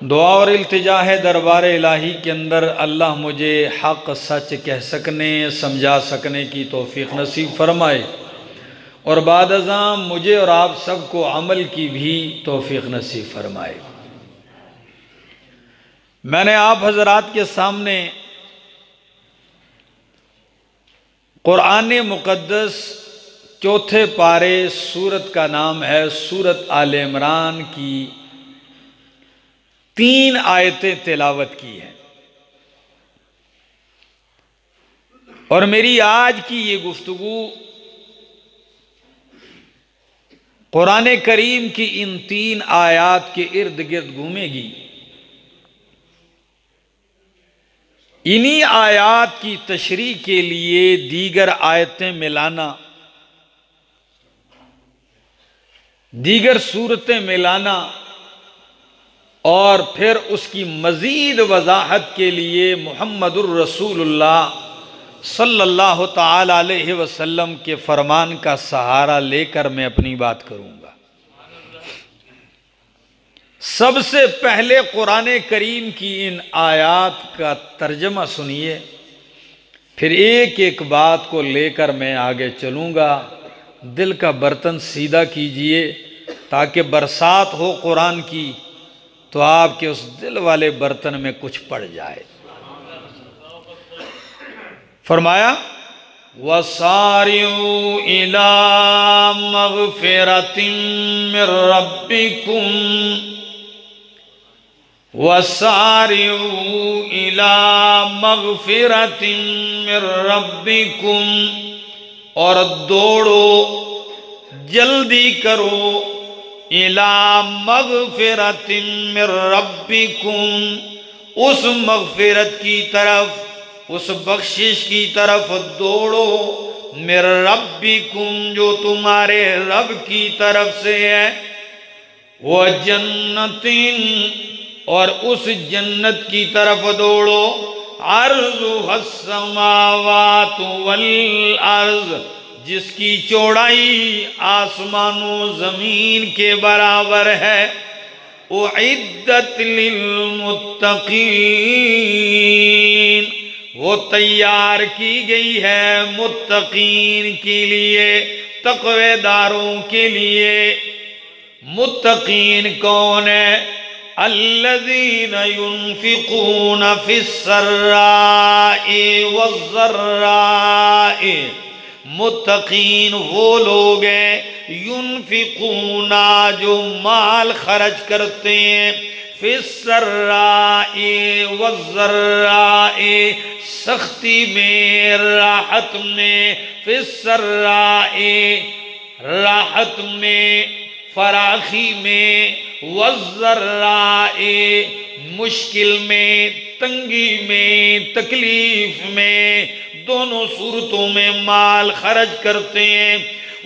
दुआ और इल्तिजा है दरबार इलाही के अंदर। अल्लाह मुझे हक़ सच कह सकने, समझा सकने की तोफ़ी नसीब फरमाए। और बाद अज़ाम मुझे और आप सबको अमल की भी तोफ़ी नसीब फरमाए। मैंने आप हजरात के सामने कुरान मुक़दस चौथे पारे सूरत का नाम है, सूरत आल इमरान की तीन आयतें तिलावत की हैं। और मेरी आज की ये गुफ्तगु कुरान करीम की इन तीन आयात के इर्द गिर्द घूमेगी। इन्हीं आयात की तशरी के लिए दीगर आयतें मिलाना, दीगर सूरतें मिलाना और फिर उसकी मज़ीद वजाहत के लिए मोहम्मदुलरसूलुल्लाह सल्लल्लाहु अलैहि वसल्लम के फरमान का सहारा लेकर मैं अपनी बात करूँगा। सबसे पहले कुरान करीम की इन आयात का तर्जमा सुनिए, फिर एक एक बात को लेकर मैं आगे चलूँगा। दिल का बर्तन सीधा कीजिए ताकि बरसात हो कुरान की। तो आपके उस दिल वाले बर्तन में कुछ पड़ जाए। फरमाया व वसारियू इला मगफिरतिम रब्बिकुम। वसारियू इला मगफिरतिम रब्बिकुम। और दौड़ो, जल्दी करो इला मगफिरतिम रब्बिकुम, उस मगफिरत की तरफ़, उस बख्शिश की तरफ़ दौड़ो, मेरे रब्बिकुम, जो तुम्हारे रब की तरफ़ से है। वह जन्नतिन, और उस जन्नत की तरफ़ दौड़ो। अर्ज़ हसमावात वल अर्ज़ जिसकी चौड़ाई आसमानों ज़मीन के बराबर है वो इद्दत मुत्तकीन वो तैयार की गई है मुत्तकीन के लिए, तकवेदारों के लिए। मुत्तकीन कौन है? अल्लदीन युनफिकून फिसर्राए वज़र्राए मुत्तकीन वो लोग हैं, युनफिकूना, जो माल खर्च करते हैं। फिसर्राए वज़र्राए सख्ती में राहत में फिसर्राए राहत में, फराखी में वज़र्राए मुश्किल में, तंगी में, तकलीफ़ में दोनों सूरतों में माल खर्च करते हैं।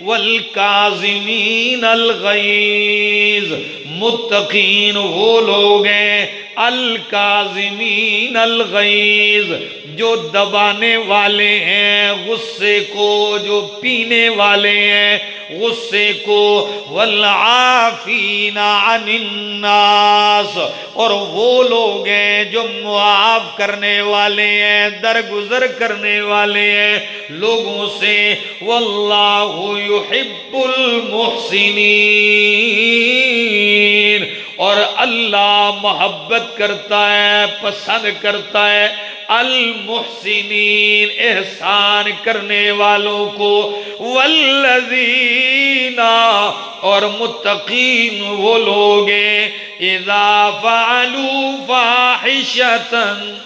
वल काजिमीन अलगैज मुत्तकीन वो लोग हैं। अल काजिमीन अलगैज जो दबाने वाले हैं, गुस्से को जो पीने वाले हैं, गुस्से को वल्लाफीना अनिन्नास। और वो लोग हैं जो मुआफ करने वाले हैं, दरगुजर करने वाले हैं, लोगों से, वल्लाहु युहिब्बुल मुहसिनीन। और अल्लाह मोहब्बत करता है, पसंद करता है अल मुहसिनीन एहसान करने वालों को, वल्लजीना, और मुतकीन वो लोग इजाफालू फाहिशतन।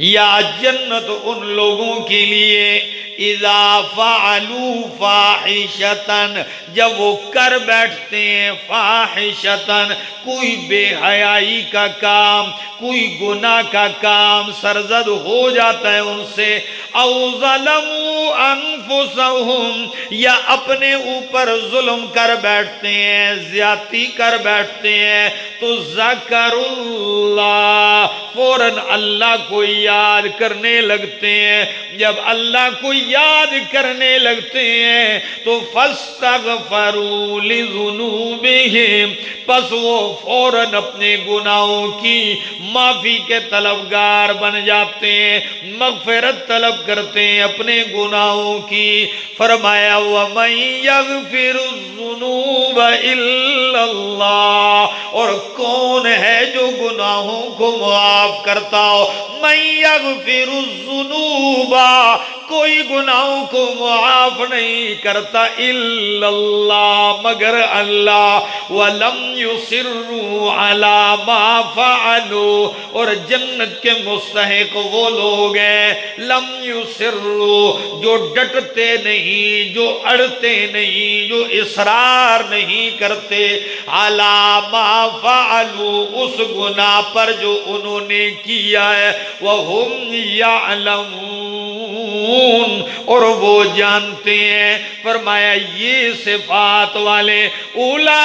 या जन्नत उन लोगों के लिए इजाफालू फाहिशतन, जब वो कर बैठते हैं फाहिशतन, कोई बेहयाई का काम, कोई गुना का काम सरजद हो जाता है उनसे। अनफुसहुम या अपने ऊपर जुल्म कर बैठते हैं ज़्यादा कर बैठते हैं तो जकरुल्लाह, फ़ौरन अल्लाह को याद करने लगते हैं। जब अल्लाह को याद करने लगते हैं तो फस्तगफरूली जुनूबिहिम बस वो फ़ौरन अपने गुनाहों की माफ़ी के तलबगार बन जाते हैं, मगफरत तलब करते हैं अपने गुनाहों की। फरमाया हुआ मैं फिर और कौन है जो गुनाहों को मुआफ करता हो? मैं फिर कोई गुनाहों को मुआफ नहीं करता इल्लल्लाह, मगर अल्लाह, वलम युसिर्रु अला मा फअलू और जन्नत के मुस्तहिक वो लोग हैं, लम युसिर्रु, जो डटते नहीं, जो अड़ते नहीं, जो इसरार नहीं करते। अला मा फअलू उस गुनाह पर जो उन्होंने किया है वह हम मुस्तकून और वो जानते हैं, फरमाया, ये सिफात वाले उला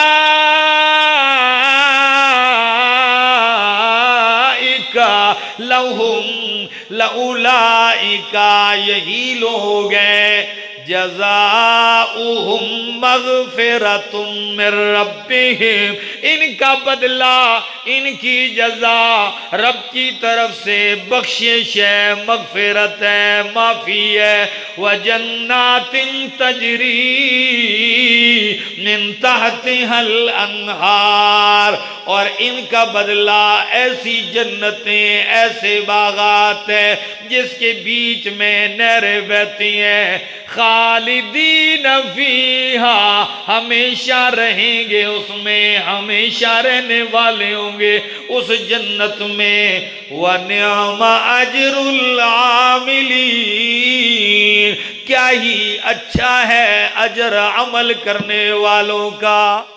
लहुम, लउलाइका, यही लोग हैं। जजाउहुम मगफिरतुम मिर रब्बिहिम। इनका बदला, इनकी जजा रब की तरफ़ से बख्शिश है, मगफिरत है, माफ़ी है। व जन्नातिन तजरी मिन तहतिहल अनहार। और इनका बदला ऐसी जन्नतें, ऐसे बागात है, जिसके बीच में नहरें बहती हैं। खालिदी नफीहा हमेशा रहेंगे, उसमें हमेशा रहने वाले होंगे। उस जन्नत में, व न्यामा अजरुल आमिली क्या ही अच्छा है अजर अमल करने वालों का।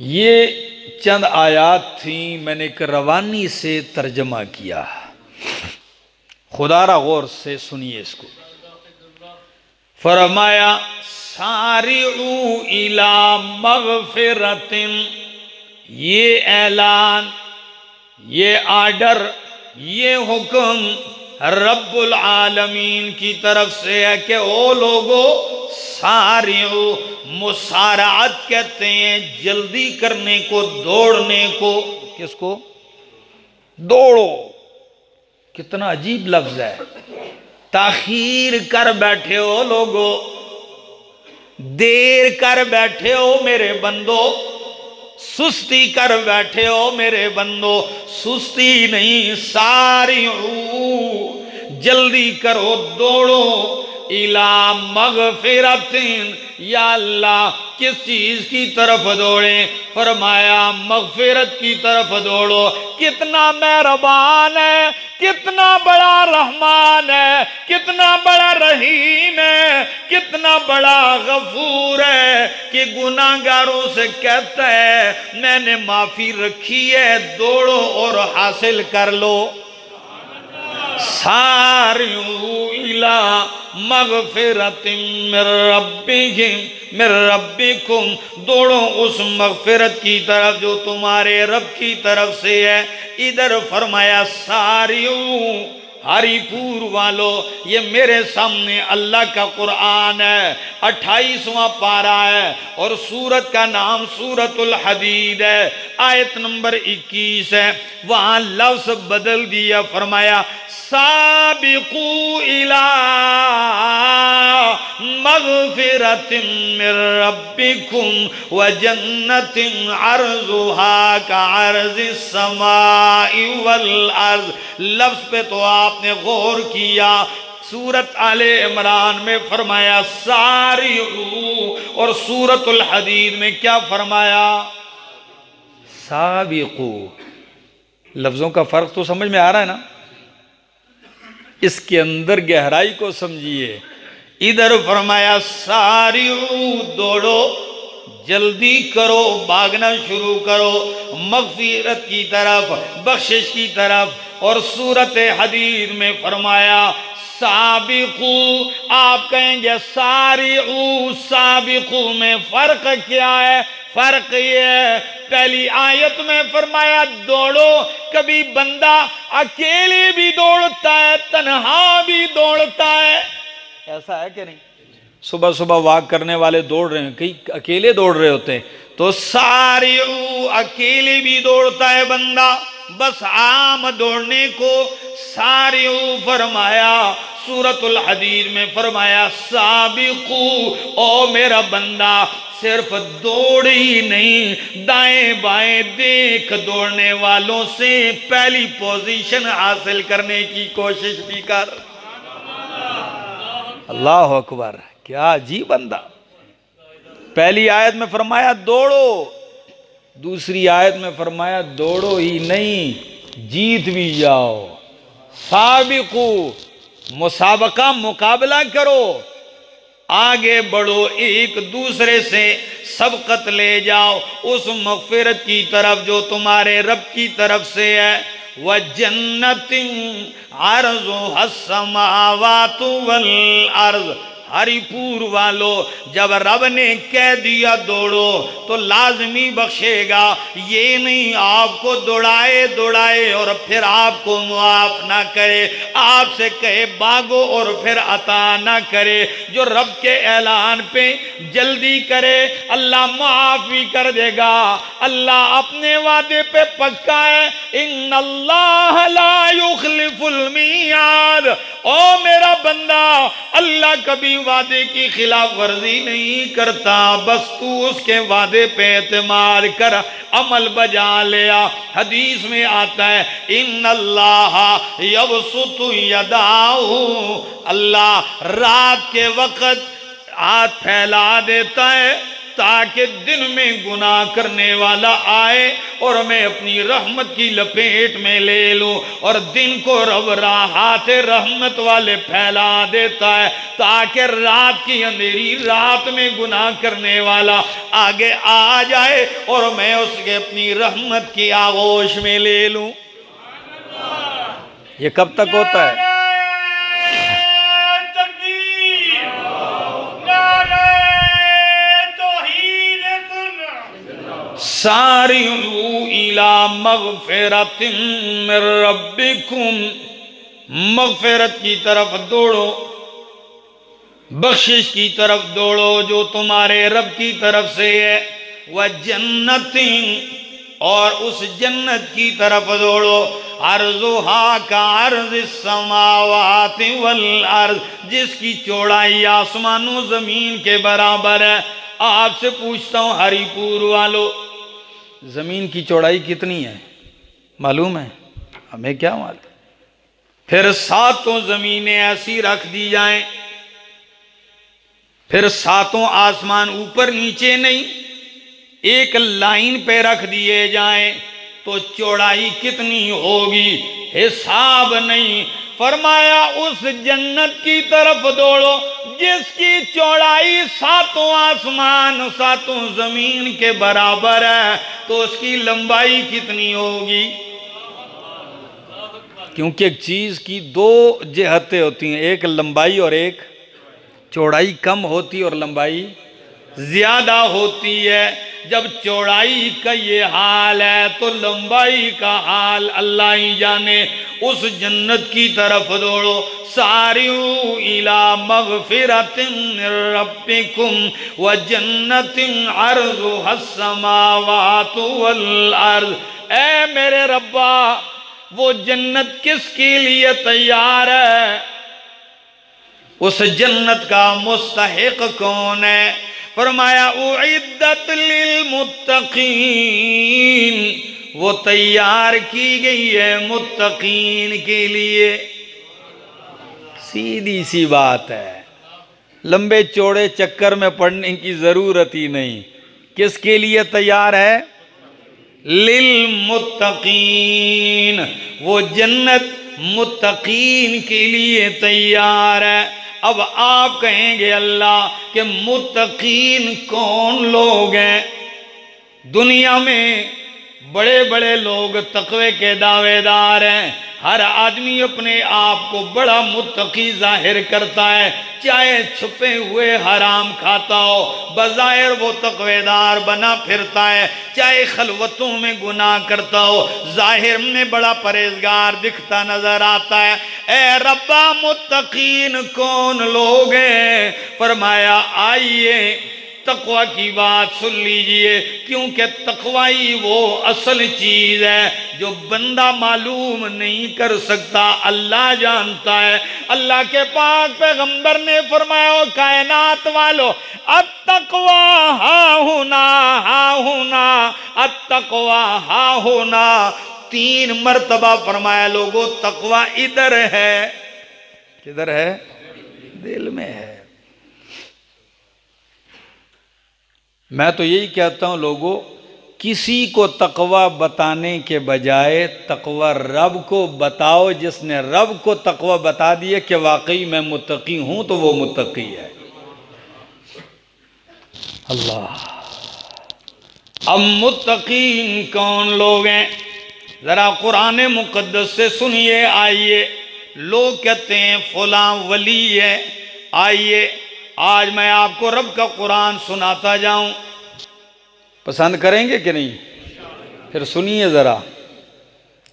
ये चंद आयात थी, मैंने एक रवानी से तर्जमा किया। खुदारा गौर से सुनिए इसको। फरमाया सारी इला मगफिरतिन, ये ऐलान, ये आर्डर, ये हुक्म रब्बुल आलमीन की तरफ़ से है कि ओ लोगो सारी मुसारात कहते हैं, जल्दी करने को, दौड़ने को, किसको? दौड़ो। कितना अजीब लफ्ज है। ताखीर कर बैठे हो लोगो, देर कर बैठे हो मेरे बंदो, सुस्ती कर बैठे हो मेरे बंदो, सुस्ती नहीं, सारी जल्दी करो, दौड़ो इला मगफिरतिन, या अल्लाह, किस चीज़ की तरफ़ दौड़े? फरमाया, मगफिरत की तरफ़ दौड़ो। कितना मेहरबान है, कितना बड़ा रहमान है, कितना बड़ा रहीम है, कितना बड़ा गफूर है कि गुनागारों से कहता है, मैंने माफ़ी रखी है, दौड़ो और हासिल कर लो। सारिला मेरे मिर रब्बिकुम। दौड़ो उस मगफिरत की तरफ़ जो तुम्हारे रब की तरफ़ से है। इधर फरमाया, सारियों हरिपुर वालों, ये मेरे सामने अल्लाह का कुरान है, अट्ठाईसवां पारा है, और सूरत का नाम सूरतुल हदीद है, आयत नंबर इक्कीस है। वहाँ लफ्ज बदल दिया, फरमाया, साबिकू इला रब्बिकुम व जन्नतिन अर्जुहा का अर्ज़ वल अर्ज़। लफ्ज पे तो आपने गौर किया, सूरत आले इमरान में फरमाया, सारी और सूरतुल हदीद में क्या फरमाया? साबिकू। लफ्जों का फ़र्क तो समझ में आ रहा है ना? इसके अंदर गहराई को समझिए। इधर फरमाया, सारी दौड़ो। जल्दी करो, भागना शुरू करो। मगफीरत की तरफ़, बख्शिश की तरफ़ और सूरत हदीर में फरमाया, साबिकू, आप कहेंगे सारी साबिकू में फ़र्क क्या है? फ़र्क ये है, पहली आयत में फरमाया, दौड़ो, कभी बंदा अकेले भी दौड़ता है, तनहा भी दौड़ता है। ऐसा है कि नहीं? सुबह सुबह वॉक करने वाले दौड़ रहे हैं कई अकेले दौड़ रहे होते हैं तो सारे अकेले भी दौड़ता है बंदा, बस आम दौड़ने को सारे फरमाया, सूरतुल हदीद में फरमाया, साबिकू, ओ मेरा बंदा, सिर्फ़ दौड़ ही नहीं दाएँ बाएँ देख दौड़ने वालों से पहली पोजीशन हासिल करने की कोशिश भी कर। अल्लाह अकबर। क्या जी बंदा। पहली आयत में फरमाया, दौड़ो। दूसरी आयत में फरमाया, दौड़ो ही नहीं, जीत भी जाओ। साबिकू, मुसाबका, मुकाबला करो। आगे बढ़ो, एक दूसरे से सबकत ले जाओ। उस मगफिरत की तरफ़ जो तुम्हारे रब की तरफ़ से है, वह जन्नत अर्ज़ हसमावात अर्ज़। हरिपुर वालों जब रब ने कह दिया दौड़ो तो लाजमी बख्शेगा, ये नहीं आपको दौड़ाए दौड़ाए, और फिर आपको मुआफ ना करे। आपसे कहे, भागो, और फिर अता ना करे। जो रब के ऐलान पे जल्दी करे, अल्लाह माफ़ भी कर देगा। अल्लाह अपने वादे पे पक्का है इन अल्लाह मियाद। ओ मेरा बंदा, अल्लाह कभी वादे की खिलाफ वर्जी नहीं करता, बस तू उसके वादे पे एतमाद कर, अमल बजा लिया। हदीस में आता है इन अल्लाह यब यदाऊ अल्लाह रात के वक्त हाथ फैला देता है। ताकि दिन में गुनाह करने वाला आए और मैं अपनी रहमत की लपेट में ले लूँ और दिन को रब राहत रहमत वाले फैला देता है, ताकि रात की अंधेरी रात में गुनाह करने वाला आगे आ जाए और मैं उसके अपनी रहमत की आगोश में ले लूँ। ये कब तक होता है? सारी मगफिरत की तरफ़ दौड़ो बख्शिश की तरफ़ दौड़ो जो तुम्हारे रब की तरफ़ से है वह जन्नत और उस जन्नत की तरफ़ दौड़ो अर्जुहा का अर्ज़ समावात वल अर्ज़ जिसकी चौड़ाई आसमानों ज़मीन के बराबर है आपसे पूछता हूँ हरिपुर वालों ज़मीन की चौड़ाई कितनी है? मालूम है? हमें क्या मालूम? फिर सातों ज़मीनें ऐसी रख दी जाएँ। फिर सातों आसमान ऊपर नीचे नहीं, एक लाइन पे रख दिए जाएँ। तो चौड़ाई कितनी होगी? हिसाब नहीं। फरमाया, उस जन्नत की तरफ़ दौड़ो, जिसकी चौड़ाई सातों आसमान, सातों ज़मीन के बराबर है तो उसकी लंबाई कितनी होगी? क्योंकि एक चीज़ की दो जेहतें होती हैं, एक लंबाई और एक चौड़ाई कम होती और लंबाई ज़्यादा होती है। जब चौड़ाई का ये हाल है तो लंबाई का हाल अल्लाह ही जाने। उस जन्नत की तरफ़ दौड़ो। सारी इला मगफिरत व जन्नत ए मेरे रब्बा, वो जन्नत किसके लिए तैयार है? उस जन्नत का मुस्तहिक कौन है? फरमाया वो तैयार की गई है मुत्तकीन के लिए। सीधी सी बात है। लंबे चौड़े चक्कर में पड़ने की ज़रूरत ही नहीं। किसके लिए तैयार है? लिल मुत्तकीन वो जन्नत मुत्तकीन के लिए तैयार है। अब आप कहेंगे अल्लाह के मुतकीन कौन लोग हैं? दुनिया में बड़े बड़े लोग तकवे के दावेदार हैं। हर आदमी अपने आप को बड़ा मुतकी ज़ाहिर करता है। चाहे छुपे हुए हराम खाता हो, बज़ाहिर वो तकवेदार बना फिरता है। चाहे खलवतों में गुनाह करता हो, ज़ाहिर में बड़ा परहेजगार दिखता नज़र आता है। ए रब्बा मुतकीन कौन लोग हैं? फरमाया, आइए तकवा की बात सुन लीजिए, क्योंकि तकवाई वो असल चीज़ है जो बंदा मालूम नहीं कर सकता, अल्लाह जानता है। अल्लाह के पाक पैगंबर ने फरमाया कायनात वालो अब तकवा हा होना हा होना अब तकवा हा होना तीन मरतबा फरमाया, लोगों, तकवा इधर है। किधर है? दिल में है। मैं तो यही कहता हूँ लोगों, किसी को तकवा बताने के बजाय तकवा रब को बताओ, जिसने रब को तकवा बता दिया कि वाकई मैं मुतकी हूँ तो वो मुतकी है। अल्लाह। अब मुतकीन कौन लोग हैं? ज़रा कुरान मुकदस से सुनिए, आइए। लोग कहते हैं, फुला वली है। आइए। आज मैं आपको रब का कुरान सुनाता जाऊँ। पसंद करेंगे कि नहीं? फिर सुनिए ज़रा।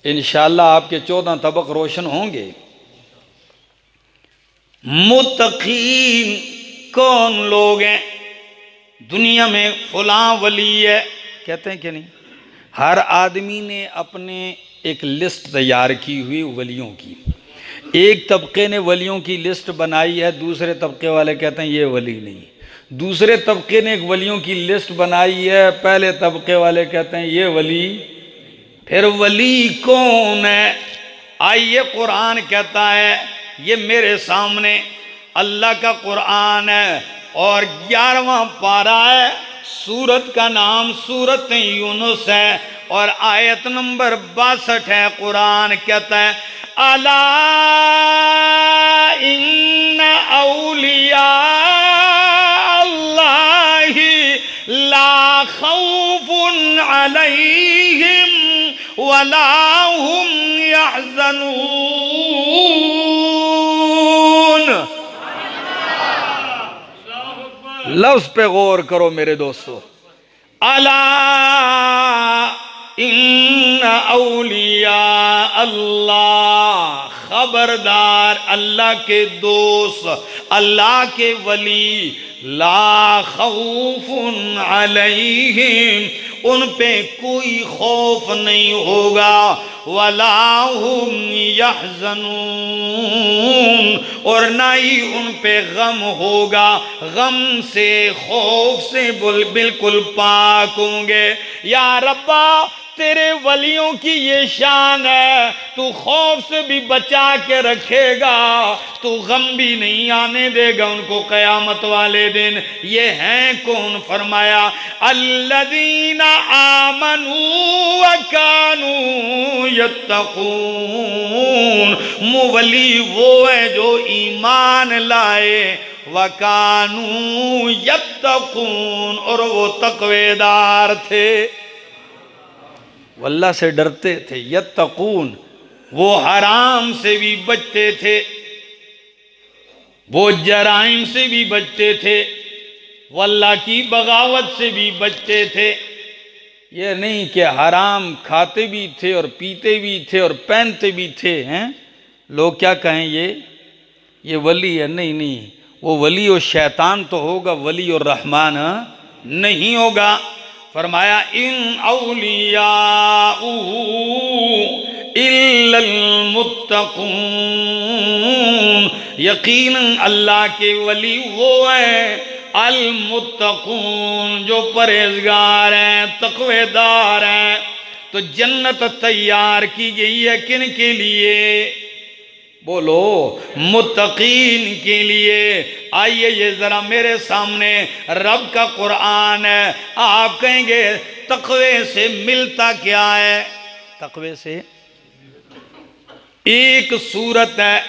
इन आपके चौदह तबक रोशन होंगे। मुतकीन कौन लोग हैं? दुनिया में फुला वली है। कहते हैं कि नहीं? हर आदमी ने अपने एक लिस्ट तैयार की हुई वलियों की। एक तबके ने वलियों की लिस्ट बनाई है, दूसरे तबके वाले कहते हैं, ये वली नहीं। दूसरे तबके ने एक वलियों की लिस्ट बनाई है, पहले तबके वाले कहते हैं, ये वली। फिर, वली कौन है? आइए, कुरान कहता है, ये मेरे सामने अल्लाह का कुरान है और ग्यारहवा पारा है। सूरत का नाम सूरत यूनुस है। और आयत नंबर बासठ है, कुरान कहता है, अला इन औलिया ला खौफुन अलैहिम लफ्ज पे गौर करो मेरे दोस्तों। अला इन औलिया अल्लाह खबरदार अल्लाह के दोस्त अल्लाह के वली ला खौफुन उन पे कोई खौफ नहीं होगा वलाहुम और ना ही उन पे गम होगा गम से खौफ से बिल्कुल पाक होंगे या रब्बा तेरे वलियों की ये शान है। तू खौफ से भी बचा के रखेगा। तू गम भी नहीं आने देगा उनको कयामत वाले दिन। ये हैं कौन फरमाया? अल्लदीना आमनू कानू मुवली वो है जो ईमान लाए। वकानू यत्तकून। और वो तकवेदार थे। वल्ला से डरते थे, यत्तकून। वो हराम से भी बचते थे। वो जराइम से भी बचते थे। वल्ला की बगावत से भी बचते थे। ये नहीं कि हराम खाते भी थे और पीते भी थे और पहनते भी थे, हैं? लोग क्या कहें ये? ये वली है? नहीं नहीं। वो वली और शैतान तो होगा, वली और रहमान नहीं होगा। फरमाया, इन अलिया यकीन अल्लाह के वली वो है अलमुत्तकून जो परहेजगार हैं, तकवेदार हैं। तो जन्नत तैयार की गई है किन के लिए? बोलो मुतकीन के लिए। आइए ये ज़रा मेरे सामने रब का कुरान है। आप कहेंगे, तकवे से मिलता क्या है? तकवे से? एक सूरत है।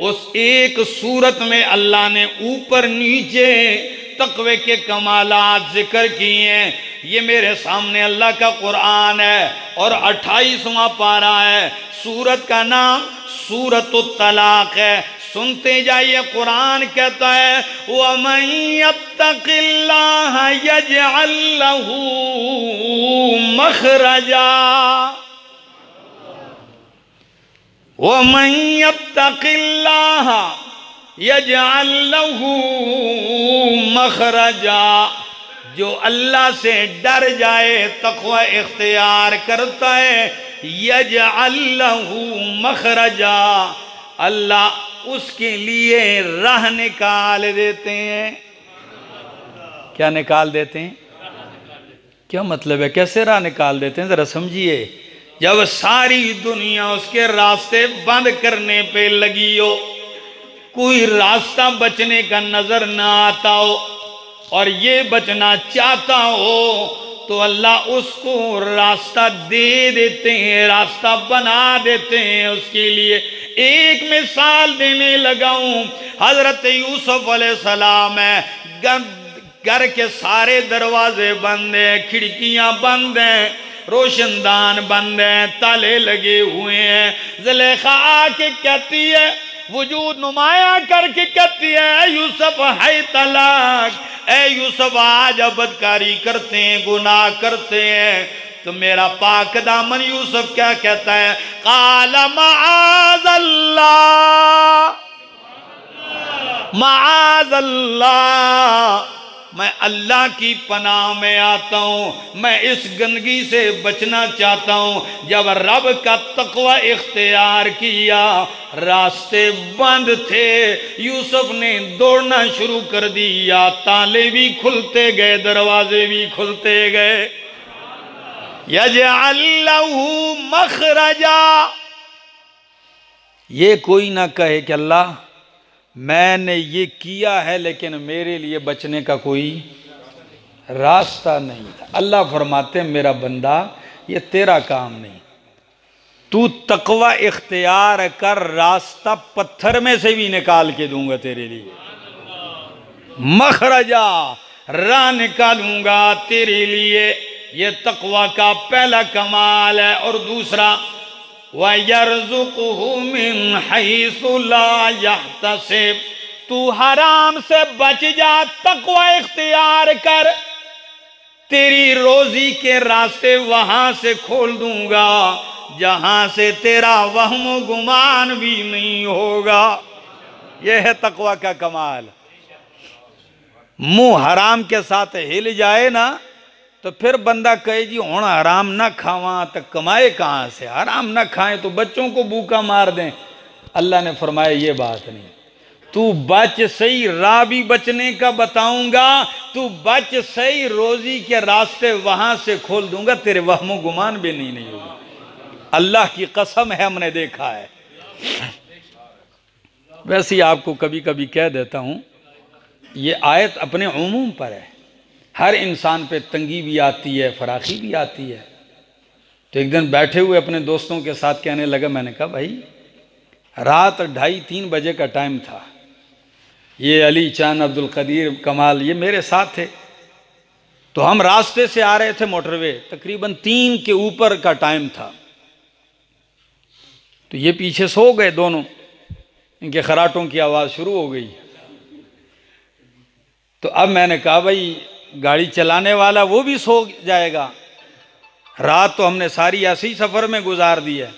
उस एक सूरत में अल्लाह ने ऊपर नीचे तकवे के कमालात ज़िक्र किए हैं। ये मेरे सामने अल्लाह का कुरान है और अट्ठाईसवां पारा है। सूरत का नाम सूरत तलाक है। सुनते जाइए, कुरान कहता है वमैतकिल्लाहू मखरजा। वमैतकिल्लाह यजअल्लहू मखरजा। जो अल्लाह से डर जाए, तकवा इख्तियार करता है यज अल्लाहू मखरजा। अल्लाह उसके लिए राह निकाल देते हैं। क्या निकाल देते हैं? क्या मतलब है? कैसे राह निकाल देते हैं? ज़रा समझिए। जब सारी दुनिया उसके रास्ते बंद करने पे लगी हो, कोई रास्ता बचने का नज़र ना आता हो, और ये बचना चाहता हो तो अल्लाह उसको रास्ता दे देते हैं, रास्ता बना देते हैं उसके लिए। एक मिसाल देने लगा हूँ, हज़रत यूसुफ सलाम है। घर के सारे दरवाजे बंद हैं, खिड़कियाँ बंद हैं, रोशनदान बंद हैं, ताले लगे हुए हैं। जलेखा आके कहती है वजूद नुमाया करके कहती है, यूसुफ है तलाक। ए यूसुफ, आज बदकारी करते हैं, गुनाह करते हैं। तो मेरा पाक दामन यूसुफ क्या कहता है? काला माजल्ला माजल्ला मैं अल्लाह की पनाह में आता हूँ, मैं इस गंदगी से बचना चाहता हूँ। जब रब का तकवा इख्तियार किया, रास्ते बंद थे, यूसुफ ने दौड़ना शुरू कर दिया, ताले भी खुलते गए, दरवाजे भी खुलते गए। यज मखरजा। ये कोई ना कहे कि अल्लाह मैंने ये किया है, लेकिन मेरे लिए बचने का कोई रास्ता नहीं था। अल्लाह फरमाते मेरा बंदा, ये तेरा काम नहीं। तू तकवा इख्तियार कर, रास्ता पत्थर में से भी निकाल के दूँगा तेरे लिए। मखरजा, राह निकालूँगा तेरे लिए। ये तकवा का पहला कमाल है, और दूसरा तू हराम से बच जा, तकवा इख्तियार कर। तेरी रोजी के रास्ते वहाँ से खोल दूँगा, जहाँ से तेरा वहम गुमान भी नहीं होगा। यह है तकवा का कमाल। मुँह हराम के साथ हिल जाए ना तो फिर बंदा कहे जी हूँ आराम ना खावा तो कमाए कहाँ से? आराम ना खाए तो बच्चों को भूखा मार दें। अल्लाह ने फरमाया, ये बात नहीं। तू बच सही राह भी बचने का बताऊँगा, तू बच सही रोजी के रास्ते वहाँ से खोल दूँगा, तेरे वहमो गुमान भी नहीं नहीं होगा। अल्लाह की कसम है, हमने देखा है। वैसे ही आपको कभी कभी कह देता हूँ, ये आयत अपने उमूम पर है। हर इंसान पे तंगी भी आती है, फराखी भी आती है। तो एक दिन बैठे हुए अपने दोस्तों के साथ कहने लगा, मैंने कहा, भाई, रात ढाई तीन बजे का टाइम था। ये अली चाँद अब्दुल कदीर, कमाल, ये मेरे साथ थे। तो हम रास्ते से आ रहे थे मोटरवे, तकरीबन तीन के ऊपर का टाइम था। तो ये पीछे सो गए दोनों। इनके खराटों की आवाज़ शुरू हो गई। तो अब मैंने कहा, भाई गाड़ी चलाने वाला वो भी सो जाएगा। रात तो हमने सारी ऐसे सफ़र में गुजार दी है।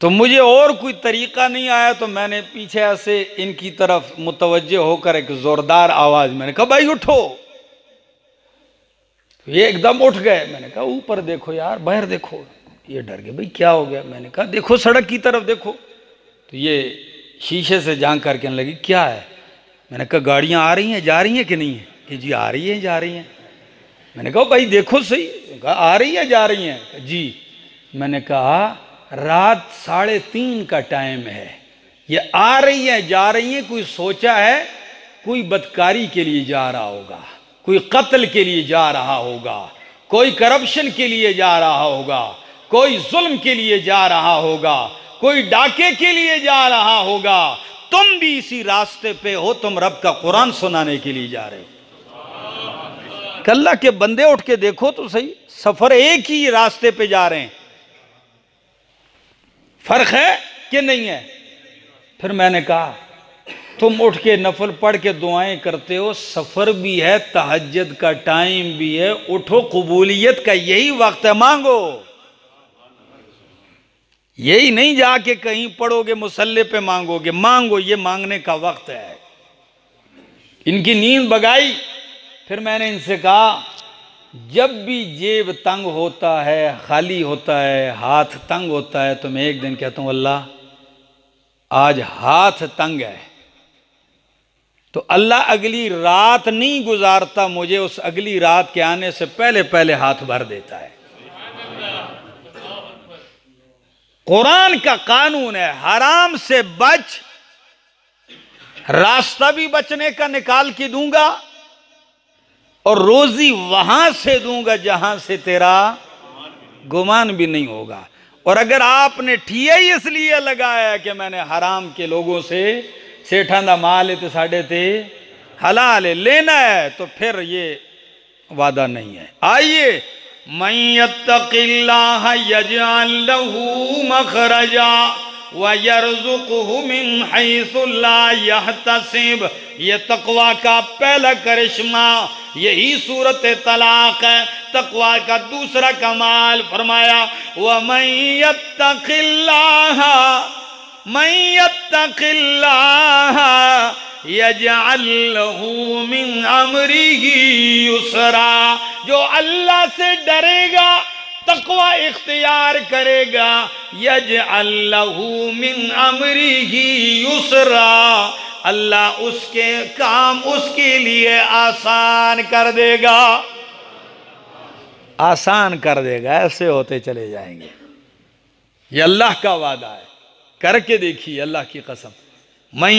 तो मुझे और कोई तरीका नहीं आया तो मैंने पीछे ऐसे इनकी तरफ़ मुतवजह होकर एक ज़ोरदार आवाज़ मैंने कहा, भाई उठो। तो ये एकदम उठ गए। मैंने कहा, ऊपर देखो यार, बाहर देखो। ये डर गए, भाई क्या हो गया? मैंने कहा, देखो सड़क की तरफ़ देखो। तो ये शीशे से झाँक करके लगी, क्या है? मैंने कहा, गाड़ियाँ आ रही हैं, जा रही हैं कि नहीं है? कि जी, आ रही हैं, जा रही हैं। मैंने कहा भाई, देखो सही। कहा, आ रही है, जा रही हैं? जी। मैंने कहा, रात साढ़े तीन का टाइम है। ये आ रही है, जा रही है, कोई सोचा है, कोई बदकारी के लिए जा रहा होगा, कोई कत्ल के लिए जा रहा होगा, कोई करप्शन के लिए जा रहा होगा, कोई जुल्म के लिए जा रहा होगा, कोई डाके के लिए जा रहा होगा तुम भी इसी रास्ते पे हो, तुम रब का कुरान सुनाने के लिए जा रहे हो। कल्ला के बंदे उठ के देखो तो सही, सफ़र एक ही रास्ते पे जा रहे हैं। फ़र्क है कि नहीं है? फिर मैंने कहा, तुम उठ के नफल पढ़ के दुआएँ करते हो, सफ़र भी है तहजद का टाइम भी है, उठो, कबूलियत का यही वक्त है, मांगो। यही नहीं जाके कहीं पढ़ोगे, मुसल्ले पे मांगोगे। मांगो, ये मांगने का वक्त है। इनकी नींद बगाई, फिर मैंने इनसे कहा, जब भी जेब तंग होता है, खाली होता है, हाथ तंग होता है तो मैं एक दिन कहता हूँ, अल्लाह, आज हाथ तंग है। तो अल्लाह अगली रात नहीं गुजारता, मुझे उस अगली रात के आने से पहले पहले हाथ भर देता है। कुरान का कानून है, हराम से बच, रास्ता भी बचने का निकाल के दूँगा, और रोजी वहाँ से दूँगा जहाँ से तेरा गुमान भी नहीं होगा। और अगर आपने ठिया ही इसलिए लगाया कि मैंने हराम के लोगों से सेठा का माल तो साढ़े थे हलाल लेना है तो फिर ये वादा नहीं है। आइए मखरजा व यरजुकमिन यह तसीब ये तकवा का पहला करिश्मा यही सूरत तलाक है तकवा का दूसरा कमाल फरमाया व मैतखिल्ला उसरा जो अल्लाह से डरेगा तकवा इख्तियार करेगा यज मिन अमरी ही उसरा अल्लाह उसके काम उसके लिए आसान कर देगा आसान कर देगा ऐसे होते चले जाएँगे ये अल्लाह का वादा है करके देखिए अल्लाह की कसम। मैं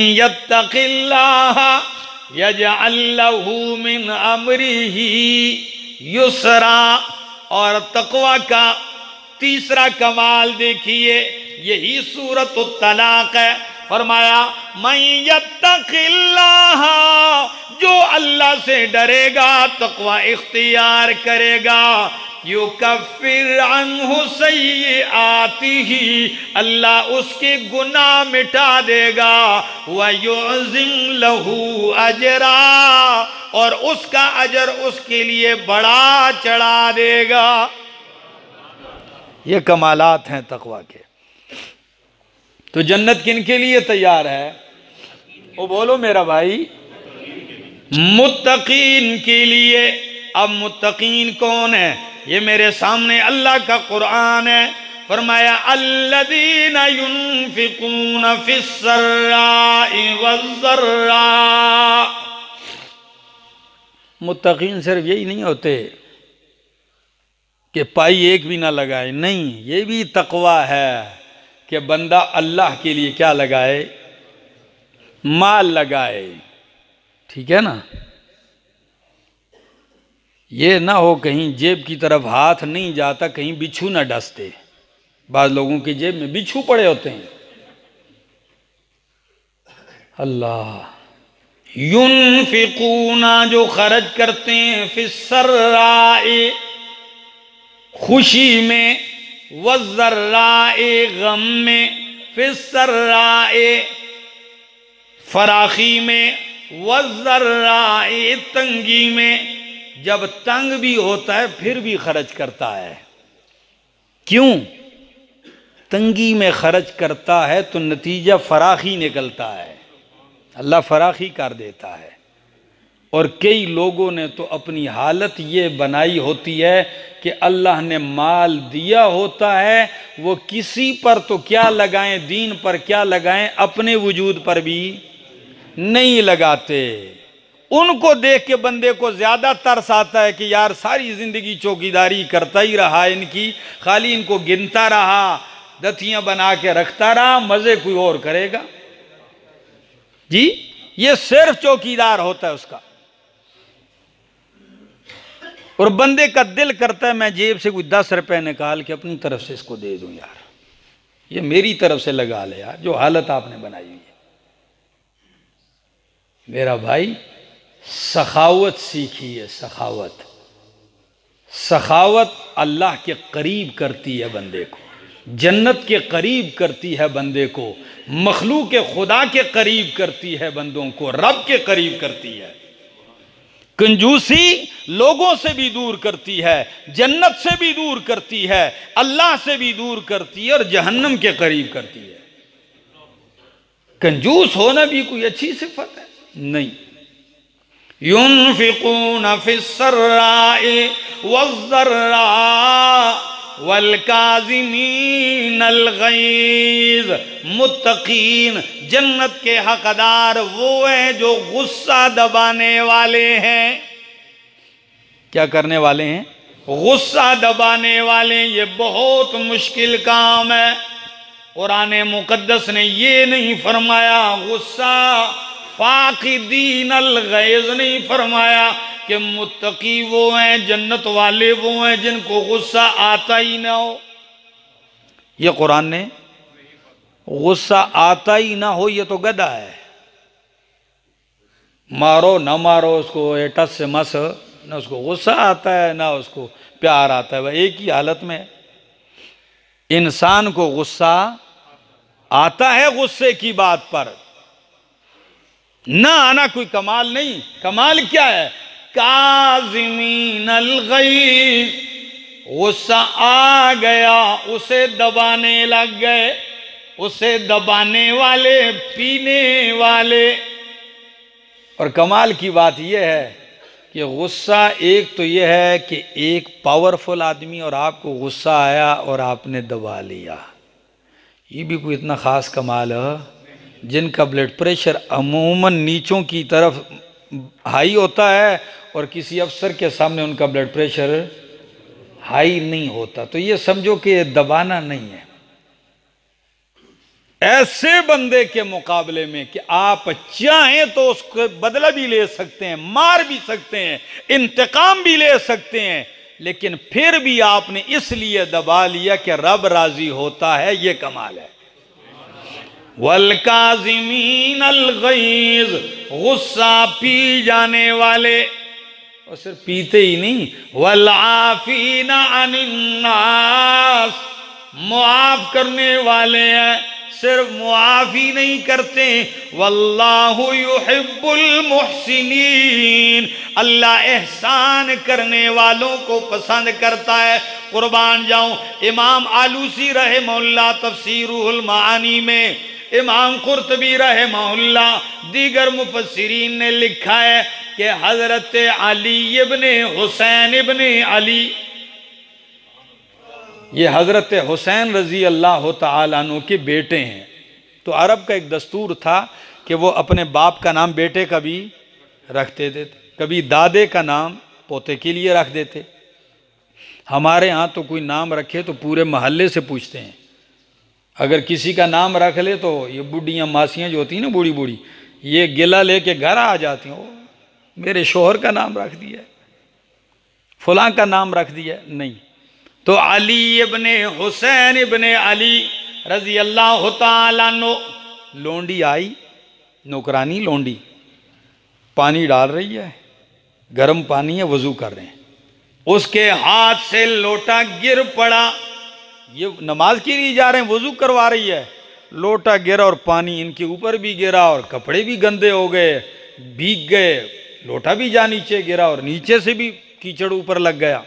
युसरा और तकवा का तीसरा कमाल देखिए, यही सूरत तलाक है। फरमाया मैं यत्तकिल्लाह, जो अल्लाह से डरेगा, तकवा इख्तियार करेगा यू कफिर सही आती ही, अल्लाह उसके गुना मिटा देगा। वयुजिम लहू अजरा, और उसका अजर उसके लिए बड़ा चढ़ा देगा। ये कमालात हैं तकवा के। तो जन्नत किन के लिए तैयार है? वो बोलो मेरा भाई। मुत्तकीन के लिए। अब मुत्तकीन कौन है? ये मेरे सामने अल्लाह का कुरान है। फरमाया, अल्लदीन युनफिकून मुत्तकीन सिर्फ़ यही नहीं होते कि पाई एक भी ना लगाए। नहीं, ये भी तकवा है कि बंदा अल्लाह के लिए क्या लगाए? माल लगाए। ठीक है ना? ये ना हो कहीं जेब की तरफ़ हाथ नहीं जाता, कहीं बिच्छू ना डसते। बाद लोगों की जेब में बिच्छू पड़े होते हैं। अल्लाह। यून फिकूना जो खर्च करते हैं फिसर्राए खुशी में वजर्राए गम में फिसर्राए फराखी में वजर्राए तंगी में जब तंग भी होता है, फिर भी खर्च करता है। क्यों? तंगी में खर्च करता है तो नतीजा फराखी निकलता है। अल्लाह फराखी कर देता है। और कई लोगों ने तो अपनी हालत ये बनाई होती है कि अल्लाह ने माल दिया होता है, वो किसी पर तो क्या लगाएँ, दीन पर क्या लगाएँ, अपने वजूद पर भी नहीं लगाते। उनको देख के बंदे को ज़्यादा तरस आता है कि यार सारी ज़िंदगी चौकीदारी करता ही रहा इनकी, खाली इनको गिनता रहा, दथियाँ बना के रखता रहा, मज़े कोई और करेगा? जी, ये सिर्फ़ चौकीदार होता है उसका। और बंदे का दिल करता है, मैं जेब से कोई दस रुपए निकाल के अपनी तरफ़ से इसको दे दूँ यार। ये मेरी तरफ़ से लगा ले यार, जो हालत आपने बनाई हुई है। मेरा भाई सखावत सीखी है, सखावत। सखावत अल्लाह के करीब करती है बंदे को। जन्नत के करीब करती है बंदे को। मखलू के खुदा के करीब करती है बंदों को। रब के करीब करती है। कंजूसी लोगों से भी दूर करती है। जन्नत से भी दूर करती है। अल्लाह से भी दूर करती है और जहन्नम के करीब करती है। कंजूस होना भी कोई अच्छी सिफत है? नहीं। युनफिकून फिसर्राए वज़र्रा वलकाजिमीन अलगैज मुत्तकीन जन्नत के हकदार वो हैं जो गुस्सा दबाने वाले हैं क्या करने वाले हैं गुस्सा दबाने वाले ये बहुत मुश्किल काम है कुरान मुकद्दस ने ये नहीं फरमाया गुस्सा फाकिदीन गैज नहीं फरमाया कि मुत्तकी वो हैं, जन्नत वाले वो हैं जिनको गुस्सा आता ही ना हो। ये कुरान ने गुस्सा आता ही ना हो, ये तो गदा है। मारो ना मारो, उसको टस से मस, ना उसको गुस्सा आता है, ना उसको प्यार आता है। वह एक ही हालत में इंसान को गुस्सा आता है गुस्से की बात पर। ना आना कोई कमाल नहीं। कमाल क्या है? काजमीन गई गुस्सा आ गया, उसे दबाने लग गए। उसे दबाने वाले, पीने वाले। और कमाल की बात यह है कि गुस्सा एक तो यह है कि एक पावरफुल आदमी और आपको गुस्सा आया और आपने दबा लिया। ये भी कोई इतना ख़ास कमाल है? जिनका ब्लड प्रेशर अमूमन नीचों की तरफ़ हाई होता है और किसी अफसर के सामने उनका ब्लड प्रेशर हाई नहीं होता। तो ये समझो कि ये दबाना नहीं है। ऐसे बंदे के मुकाबले में कि आप चाहें तो उसको बदला भी ले सकते हैं, मार भी सकते हैं, इंतकाम भी ले सकते हैं, लेकिन फिर भी आपने इसलिए दबा लिया कि रब राज़ी होता है, ये कमाल है। वलकाजिमीन अलगीज, गुस्सा पी जाने वाले। और सिर्फ़ पीते ही नहीं, वलाफीना अनिन्नास, मुआफ करने वाले हैं। सिर्फ़ मुआफी नहीं करते। वल्लाहु युहिब्बुल मुहसिनीन, अल्लाह एहसान करने वालों को पसंद करता है। कुर्बान जाऊँ, इमाम आलूसी रहे मोल्ला तफसीरुल मानी में। इमाम कुर्तबी रहे मोहल्ला दीगर मुफसरीन ने लिखा है कि हज़रत अली इबन हुसैन इबन अली, ये हज़रत हुसैन रज़ी अल्लाह तु के बेटे हैं। तो अरब का एक दस्तूर था कि वो अपने बाप का नाम बेटे का भी रखते थे कभी दादे का नाम पोते के लिए रख देते। हमारे यहाँ तो कोई नाम रखे तो पूरे मोहल्ले से पूछते हैं। अगर किसी का नाम रख ले तो ये बुढ़ियाँ मासियाँ जो होती हैं ना बूढ़ी बूढ़ी ये गिला लेके घर आ जाती हैं। मेरे शोहर का नाम रख दिया फुला का नाम रख दिया नहीं। तो अली इबन हुसैन इबन अली रज़ी अल्लाह तनो लोंडी आई, नौकरानी लोंडी। पानी डाल रही है, गर्म पानी है, वज़ू कर रहे हैं। उसके हाथ से लोटा गिर पड़ा। ये नमाज़ के लिए जा रहे हैं, वज़ू करवा रही है। लोटा गिरा और पानी इनके ऊपर भी गिरा और कपड़े भी गंदे हो गए, भीग गए, लोटा भी जा नीचे गिरा और नीचे से भी कीचड़ ऊपर लग गया।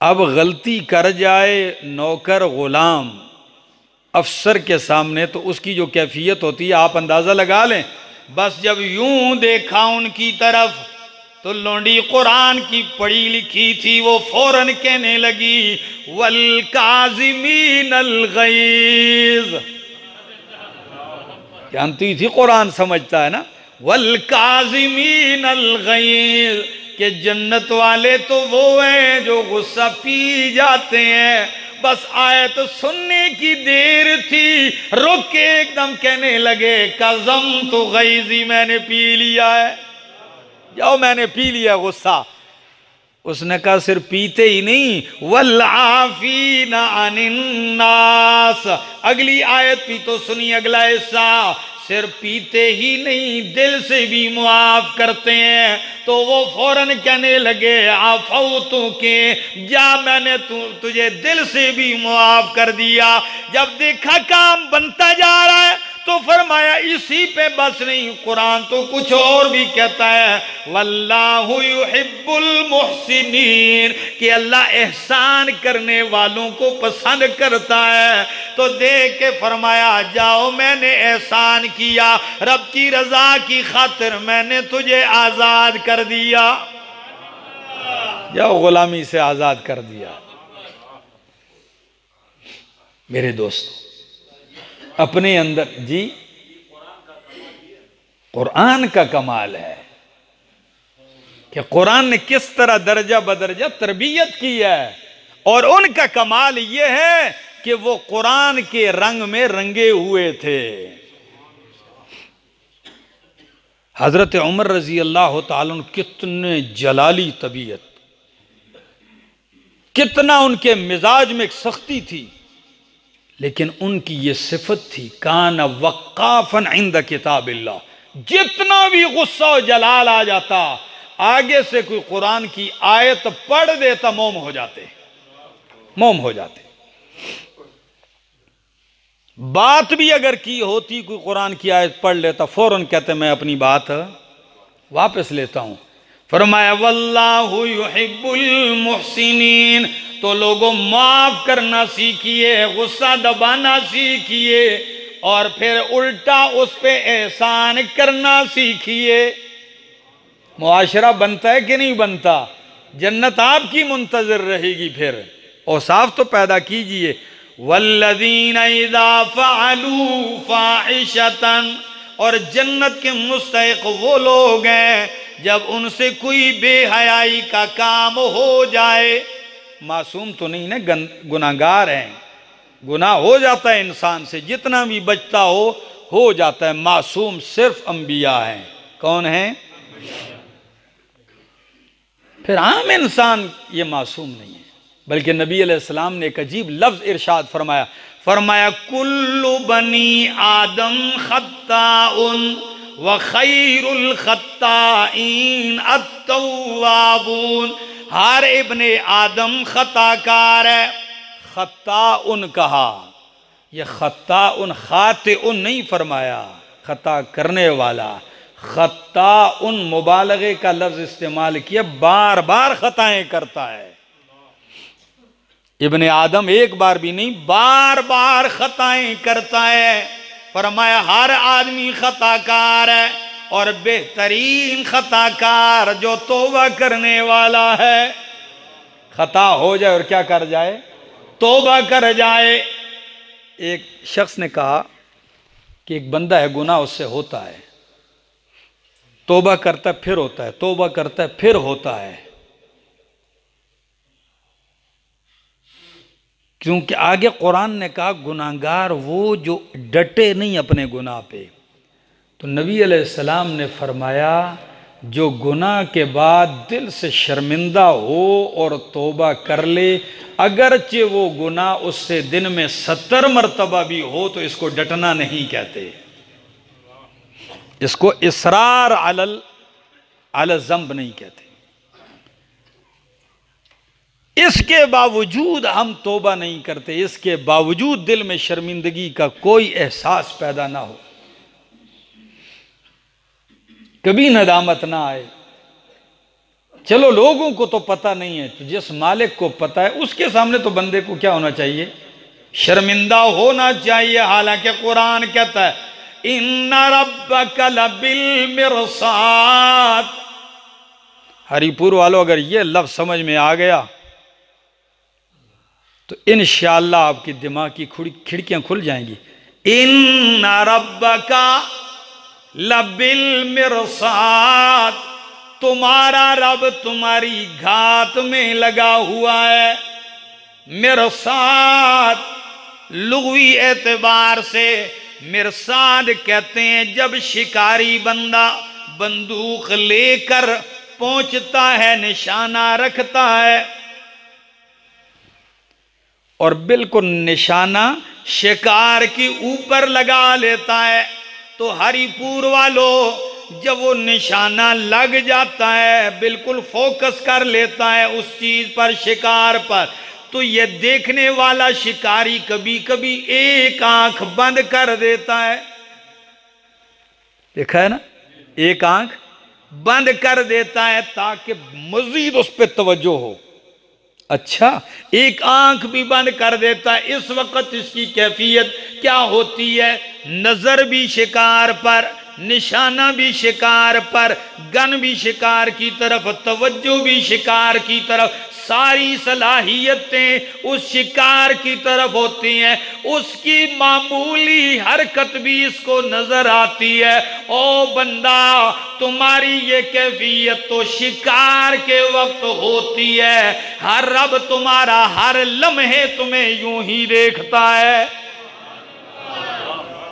अब गलती कर जाए नौकर गुलाम अफसर के सामने तो उसकी जो कैफियत होती है, आप अंदाज़ा लगा लें। बस जब यूँ देखा उनकी तरफ़ तो लोंडी कुरान की पढ़ी लिखी थी, वो फ़ौरन कहने लगी, वल काजिमीन जानती थी कुरान, समझता है ना? वल काजिमीन के जन्नत वाले तो वो हैं जो गुस्सा पी जाते हैं। बस आए तो सुनने की देर थी, रुक के एकदम कहने लगे, कजम तो गईजी मैंने पी लिया है। जाओ मैंने पी लिया गुस्सा। उसने कहा सिर्फ़ पीते ही नहीं। वल्लाफी नास अगली आयत भी तो सुनी अगला हिस्सा। सिर्फ़ पीते ही नहीं दिल से भी मुआफ करते हैं। तो वो फ़ौरन कहने लगे आफो तू के जा मैंने तु, तुझे दिल से भी मुआफ कर दिया। जब देखा काम बनता जा रहा है तो फरमाया, इसी पे बस नहीं, कुरान तो कुछ और भी कहता है वल्लाहुल मुहसिनीन, कि अल्लाह एहसान करने वालों को पसंद करता है। तो देख के फरमाया, जाओ, मैंने एहसान किया, रब की रजा की खातिर मैंने तुझे आज़ाद कर दिया। जाओ, गुलामी से आज़ाद कर दिया। मेरे दोस्तों अपने अंदर। जी? कुरान का कमाल है कि कुरान ने किस तरह दर्जा बदर्जा तरबियत की है। और उनका कमाल यह है कि वो कुरान के रंग में रंगे हुए थे। हज़रत उमर रज़ी अल्लाह तन कितने जलाली तबीयत। कितना उनके मिजाज में एक सख्ती थी। लेकिन उनकी ये सिफत थी, कान वक्काफन इंद किताब जितना भी गुस्सा और जलाल आ जाता, आगे से कोई कुरान की आयत पढ़ देता, मोम हो जाते। मोम हो जाते। बात भी अगर की होती, कोई कुरान की आयत पढ़ लेता, फ़ौरन कहते, मैं अपनी बात वापस लेता हूँ। फरमाया तो लोगों, माफ़ करना सीखिए, गुस्सा दबाना सीखिए और फिर उल्टा उस पे एहसान करना सीखिए। मुआशरा बनता है कि नहीं बनता? जन्नत आपकी मुंतजर रहेगी फिर। और साफ़ तो पैदा कीजिए। वल्लदीन और जन्नत के मुस्तक वो लोग हैं जब उनसे कोई बेहयाई का काम हो जाए। मासूम तो नहीं ना गुनागार हैं। गुनाह हो जाता है इंसान से, जितना भी बचता हो हो जाता है। मासूम सिर्फ़ अंबिया हैं। कौन है? फिर आम इंसान ये मासूम नहीं है। बल्कि नबी अलैहिस्सलाम ने एक अजीब लफ्ज इरशाद फरमाया फरमाया, कुल्लु बनी आदम खत्ता उन व खैरुल खत्ताइन हर इब्ने आदम खताकार है। खत्ता उन कहा। यह खत्ता उन खाते उन नहीं फरमाया। खता करने वाला। खत्ता उन मुबालगे का लफ्ज इस्तेमाल किया। बार बार खताएँ करता है। इबन आदम एक बार भी नहीं बार बार खताएँ करता है। फरमाया, हर आदमी खताकार है और बेहतरीन खताकार जो तोबा करने वाला है। खता हो जाए और क्या कर जाए? तोबा कर जाए। एक शख्स ने कहा कि एक बंदा है गुना उससे होता है। तोबा करता है, फिर होता है। तोबा करता है, फिर होता है। क्योंकि आगे कुरान ने कहा, गुनाहगार वो जो डटे नहीं अपने गुनाह पे। तो नबी सलाम ने फरमाया, जो गुनाह के बाद दिल से शर्मिंदा हो और तोबा कर ले, अगरचे वो गुनाह उससे दिन में सत्तर मरतबा भी हो तो इसको डटना नहीं कहते। इसको इसरार अल जम्ब नहीं कहते। इसके बावजूद हम तोबा नहीं करते, इसके बावजूद दिल में शर्मिंदगी का कोई एहसास पैदा ना हो। कभी नदामत ना आए। चलो लोगों को तो पता नहीं है तो जिस मालिक को पता है, उसके सामने तो बंदे को क्या होना चाहिए? शर्मिंदा होना चाहिए, हालाँकि कुरान कहता है इन रब बिल मिरसात हरिपुर वालों, अगर ये लफ्ज समझ में आ गया तो इन आपकी दिमाग की खिड़कियाँ खुल जाएँगी। इन रब का लबिल तुम्हारा रब तुम्हारी घात में लगा हुआ है। मिरसात लुगवी एतबार से मिरसाद कहते हैं, जब शिकारी बंदा बंदूक लेकर पहुँचता है, निशाना रखता है और बिल्कुल निशाना शिकार के ऊपर लगा लेता है। तो हरिपुर वालों, जब वो निशाना लग जाता है, बिल्कुल फोकस कर लेता है उस चीज़ पर, शिकार पर तो ये देखने वाला शिकारी कभी कभी एक आँख बंद कर देता है। देखा है ना? एक आँख बंद कर देता है ताकि मजीद उस पर तवज्जो हो। अच्छा एक आँख भी बंद कर देता है इस वक्त इसकी कैफियत क्या होती है? नज़र भी शिकार पर, निशाना भी शिकार पर, गन भी शिकार की तरफ़, तवज्जो भी शिकार की तरफ़ सारी सलाहियतें उस शिकार की तरफ़ होती हैं। उसकी मामूली हरकत भी इसको नज़र आती है। ओ बंदा, तुम्हारी ये कैफियत तो शिकार के वक्त होती है। हर रब तुम्हारा हर लम्हे तुम्हें यूँ ही देखता है।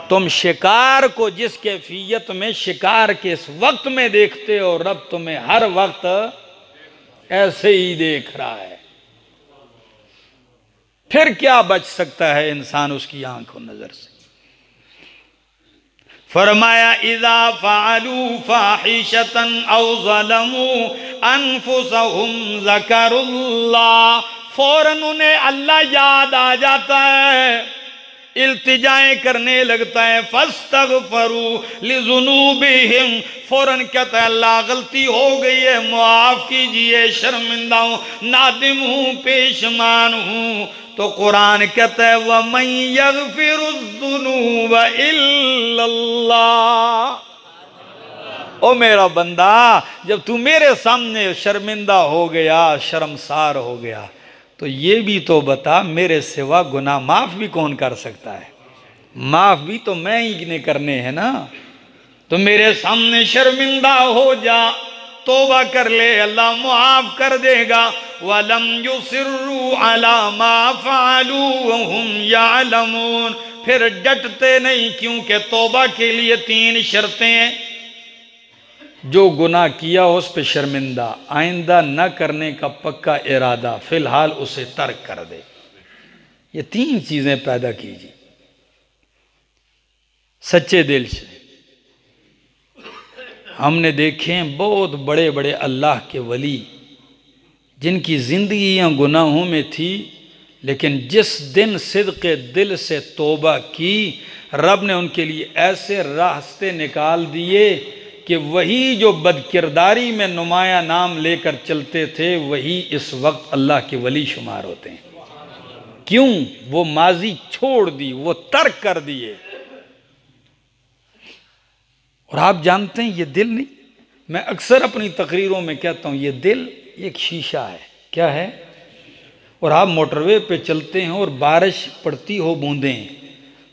तुम शिकार को जिस कैफियत में, शिकार के इस वक्त में देखते हो, रब तुम्हें हर वक्त ऐसे ही देख रहा है। फिर क्या बच सकता है इंसान उसकी आँखों नज़र से? फरमाया इदा फालू फाहिशतन औलमू अनफुसहुम जकरुल्लाह। फ़ौरन उन्हें अल्लाह याद आ जाता है। इल्तिजाएँ करने लगता है फस्तग फरू लिजुनूबिहिम। फ़ौरन कहता है, अल्लाह गलती हो गई है, मुआफ कीजिए, शर्मिंदा हूँ, नादिम हूँ, पेशमान हूँ। तो कुरान कहता है वह मैं फिर ओ मेरा बंदा, जब तू मेरे सामने शर्मिंदा हो गया, शर्मसार हो गया तो ये भी तो बता, मेरे सिवा गुना माफ़ भी कौन कर सकता है? माफ़ भी तो मैं ही ने करने हैं ना। तो मेरे सामने शर्मिंदा हो जा, तोबा कर ले, अल्लाह मुआफ कर देगा। वलम युसिर्रु अला फिर डटते नहीं, क्योंकि तोबा के लिए तीन शर्तें जो गुनाह किया हो उस पर शर्मिंदा, आइंदा न करने का पक्का इरादा, फ़िलहाल उसे तर्क कर दे। ये तीन चीज़ें पैदा कीजिए। सच्चे दिल से। हमने देखे हैं बहुत बड़े बड़े अल्लाह के वली, जिनकी ज़िंदगी गुनाहों में थी, लेकिन जिस दिन सिद के दिल से तोबा की, रब ने उनके लिए ऐसे रास्ते निकाल दिए कि वही जो बदकिरदारी में नुमाया नाम लेकर चलते थे, वही इस वक्त अल्लाह के वली शुमार होते हैं। क्यों? वो माजी छोड़ दी, वो तर्क कर दिए। और आप जानते हैं, ये दिल नहीं। मैं अक्सर अपनी तकरीरों में कहता हूँ, ये दिल एक शीशा है। क्या है? और आप मोटरवे पे चलते हैं और बारिश पड़ती हो बूंदें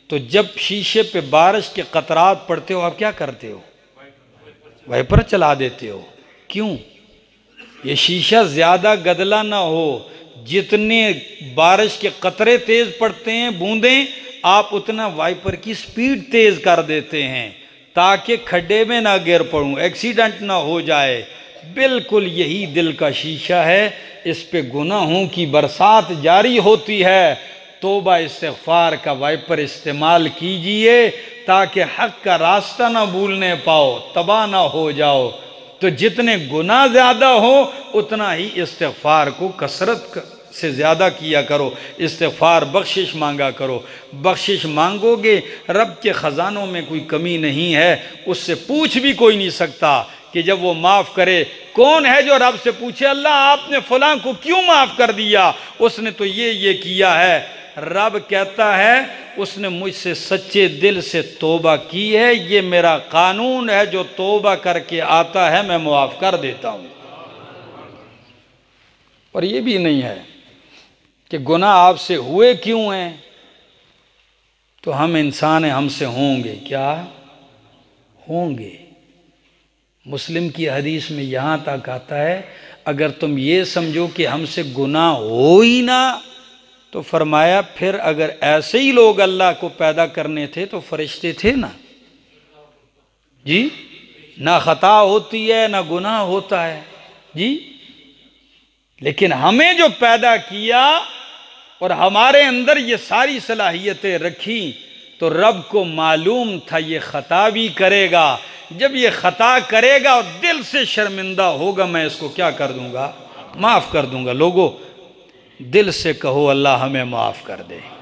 तो जब शीशे पे बारिश के कतरात पड़ते हो, आप क्या करते हो? वाइपर चला देते हो। क्यों? ये शीशा ज़्यादा गदला ना हो। जितने बारिश के कतरे तेज पड़ते हैं, बूंदें, आप उतना वाइपर की स्पीड तेज कर देते हैं, ताकि खड्डे में ना गिर पड़ूं, एक्सीडेंट ना हो जाए। बिल्कुल यही दिल का शीशा है। इस पे गुनाहों की बरसात जारी होती है। तोबा इस्तफार का वाइपर इस्तेमाल कीजिए। ताकि हक का रास्ता ना भूलने पाओ, तबाह ना हो जाओ। तो जितने गुना ज़्यादा हो, उतना ही इस्तफार को कसरत से ज़्यादा किया करो। इस्तफार बख्शिश मांगा करो। बख्शिश मांगोगे, रब के ख़जानों में कोई कमी नहीं है। उससे पूछ भी कोई नहीं सकता कि जब वो माफ़ करे, कौन है जो रब से पूछे, अल्लाह, आपने फ़लाँ को क्यों माफ़ कर दिया? उसने तो ये ये किया है। रब कहता है, उसने मुझसे सच्चे दिल से तोबा की है, ये मेरा कानून है, जो तोबा करके आता है, मैं मुआफ़ कर देता हूँ। और ये भी नहीं है कि गुनाह आपसे हुए क्यों हैं तो हम इंसान हैं, हमसे होंगे क्या? होंगे। मुस्लिम की हदीस में यहाँ तक आता है, अगर तुम ये समझो कि हमसे गुनाह हो ही ना तो फरमाया, फिर अगर ऐसे ही लोग अल्लाह को पैदा करने थे तो फरिश्ते थे ना? जी? ना खता होती है, ना गुनाह होता है। जी? लेकिन हमें जो पैदा किया और हमारे अंदर ये सारी सलाहियतें रखी तो रब को मालूम था ये खता भी करेगा। जब ये खता करेगा और दिल से शर्मिंदा होगा, मैं इसको क्या कर दूँगा? माफ़ कर दूँगा। लोगों दिल से कहो अल्लाह हमें माफ़ कर दे।